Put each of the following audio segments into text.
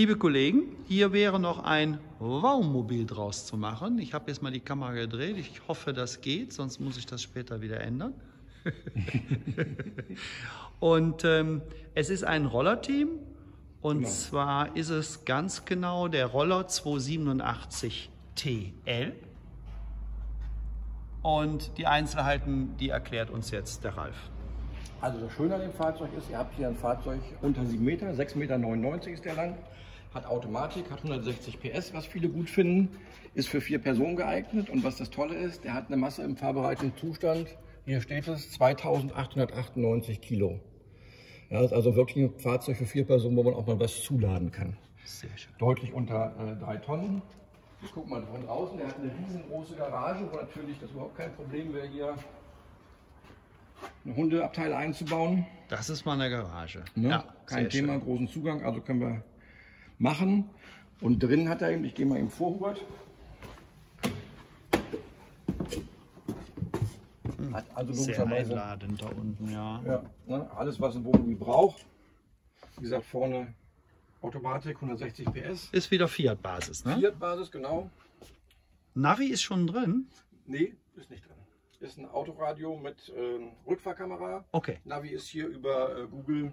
Liebe Kollegen, hier wäre noch ein Wohnmobil draus zu machen. Ich habe jetzt mal die Kamera gedreht. Ich hoffe, das geht, sonst muss ich das später wieder ändern. und ähm, es ist ein Rollerteam. Und genau. zwar ist es ganz genau der Roller 287 TL. Und die Einzelheiten, die erklärt uns jetzt der Ralf. Also das Schöne an dem Fahrzeug ist, ihr habt hier ein Fahrzeug unter 7 Meter, 6,99 Meter ist der lang hat Automatik, hat 160 PS, was viele gut finden, ist für vier Personen geeignet und was das Tolle ist, der hat eine Masse im fahrbereiten Zustand, hier steht es, 2898 Kilo. Ja, ist also wirklich ein Fahrzeug für vier Personen, wo man auch mal was zuladen kann. Sehr schön. Deutlich unter äh, drei Tonnen. Ich guck mal von draußen, der hat eine riesengroße Garage, wo natürlich das überhaupt kein Problem wäre, hier ein Hundeabteil einzubauen. Das ist mal eine Garage. Ne? Ja, kein Thema, schön. großen Zugang, also können wir machen. Und drin hat er eben, ich gehe mal im Vorhut. Hat also Sehr einladend da unten, ja. ja ne, alles, was ein Wohnmobil braucht. Wie gesagt, vorne Automatik, 160 PS. Ist wieder Fiat-Basis, ne? Fiat-Basis, genau. Navi ist schon drin? Nee, ist nicht drin. Ist ein Autoradio mit ähm, Rückfahrkamera. Okay. Navi ist hier über äh, Google.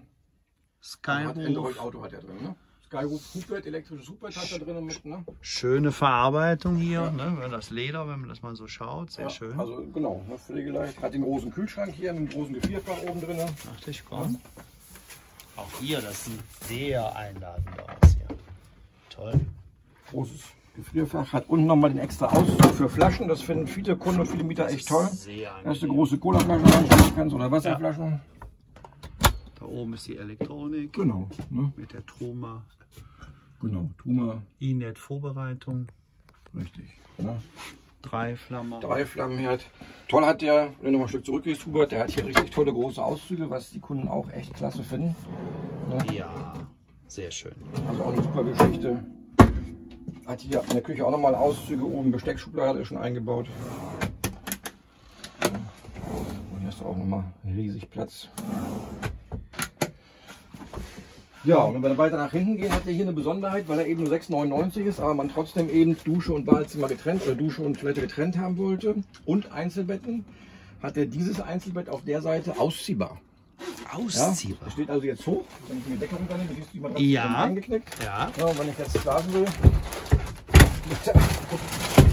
Skype. Android Auto hat er drin, ne? Skyroof Hubert, elektrisches Hubert hat da drin mit. Ne? Schöne Verarbeitung hier, ja. ne? das Leder, wenn man das mal so schaut, sehr ja, schön. Also genau, ne, pflegeleicht. Hat den großen Kühlschrank hier dem großen Gefrierfach oben drin. Dachte ich, komm. Ja. Auch hier, das sieht sehr einladend aus hier. Toll. Großes Gefrierfach. Hat unten nochmal den extra Auszug für Flaschen. Das finden viele Kunden und viele Mieter echt toll. Eine große Colaflasche reinstellen kannst oder Wasserflaschen. Da oben ist die Elektronik. Genau. Ne? Mit der Troma Genau, Tuma. INET-Vorbereitung. Richtig. Ja. Drei Flammen. Drei Flammenherd. Toll hat der, wenn du mal ein Stück zurückgehst, Hubert, der hat hier richtig tolle große Auszüge, was die Kunden auch echt klasse finden. Ja, ja sehr schön. Also auch eine super Geschichte. Hat hier in der Küche auch nochmal Auszüge, oben Besteckschublade ist schon eingebaut. Und hier ist auch nochmal riesig Platz. Ja, und wenn wir weiter nach hinten gehen, hat er hier eine Besonderheit, weil er eben nur 6,99 ist, aber man trotzdem eben Dusche und Badezimmer getrennt, oder Dusche und Toilette getrennt haben wollte und Einzelbetten, hat er dieses Einzelbett auf der Seite ausziehbar. Ausziehbar? Ja, das steht also jetzt hoch, wenn ich die Decke runternehme, siehst du, wie man ja. eingeknickt. Ja. ja. Und wenn ich jetzt schlafen will,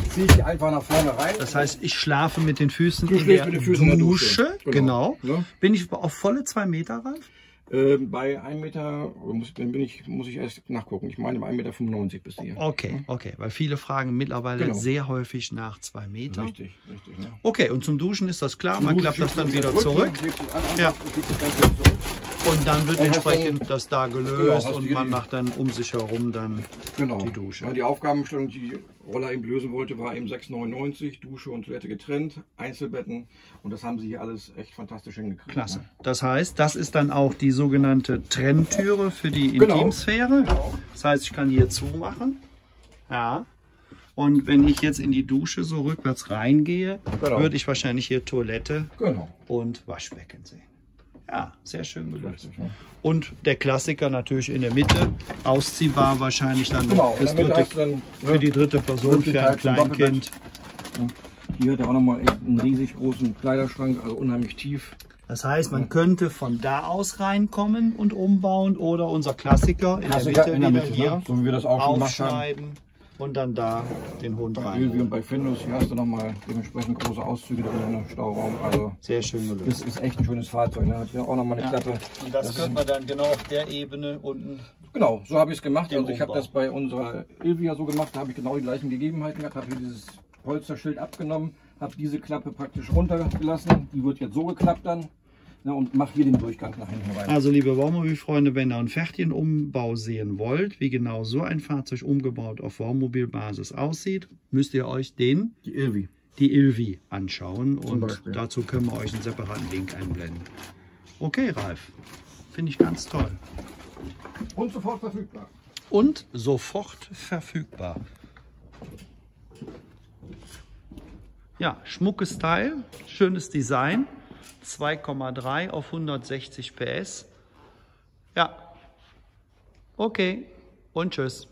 ziehe ich einfach nach vorne rein. Das heißt, ich schlafe mit den Füßen du in der mit den Füßen Dusche. Der Dusche. Genau. genau. Bin ich auf volle zwei Meter, Ralf? Äh, bei 1 Meter muss, bin ich, muss ich erst nachgucken. Ich meine bei 1,95 Meter bis hier. Okay, okay. Weil viele fragen mittlerweile genau. sehr häufig nach 2 Meter. Richtig, richtig. Ja. Okay, und zum Duschen ist das klar. Zum Man klappt das dann wieder zurück. zurück. Ja. Und dann wird entsprechend das da gelöst genau, und man macht dann um sich herum dann genau. die Dusche. Ja, die Aufgabenstellung, die Roller eben lösen wollte, war eben 6,99, Dusche und Toilette getrennt, Einzelbetten und das haben sie hier alles echt fantastisch hingekriegt. Klasse. Ne? Das heißt, das ist dann auch die sogenannte Trenntüre für die genau. Intimsphäre. Genau. Das heißt, ich kann hier zumachen. Ja. Und wenn ich jetzt in die Dusche so rückwärts reingehe, genau. würde ich wahrscheinlich hier Toilette genau. und Waschbecken sehen. Ja, sehr schön gelöst. Und der Klassiker natürlich in der Mitte, ausziehbar wahrscheinlich dann genau, dritte, dann, ne, für die dritte Person, für ein Kleinkind. Hier hat er auch nochmal einen riesig großen Kleiderschrank, also unheimlich tief. Das heißt, man könnte von da aus reinkommen und umbauen oder unser Klassiker in Klassiker der Mitte, in der Mitte hier ne? so wie wir das auch schon aufschneiden und dann da den Hund bei rein. und bei Findus, hier hast du nochmal dementsprechend große Auszüge drin, im Stauraum. Also Sehr schön gelöst. Das ist echt ein schönes Fahrzeug. Ne? Hat hier auch nochmal eine ja. Klappe. Und das, das könnte man dann genau auf der Ebene unten. Genau, so habe ich es gemacht. Also ich habe das bei unserer Ilvia so gemacht, da habe ich genau die gleichen Gegebenheiten gehabt, habe hier dieses Polsterschild abgenommen, habe diese Klappe praktisch runtergelassen. Die wird jetzt so geklappt dann ne, und mache hier den Durchgang nach hinten rein. Also liebe Wohnmobilfreunde, wenn ihr einen fertigen Umbau sehen wollt, wie genau so ein Fahrzeug umgebaut auf Wohnmobilbasis aussieht, müsst ihr euch den, die Ilvi, die Ilvi anschauen Zum und Beispiel. dazu können wir euch einen separaten Link einblenden. Okay, Ralf, finde ich ganz toll. Und sofort verfügbar. Und sofort verfügbar. Ja, schmuckes Teil, schönes Design. 2,3 auf 160 PS. Ja, okay. und tschüss.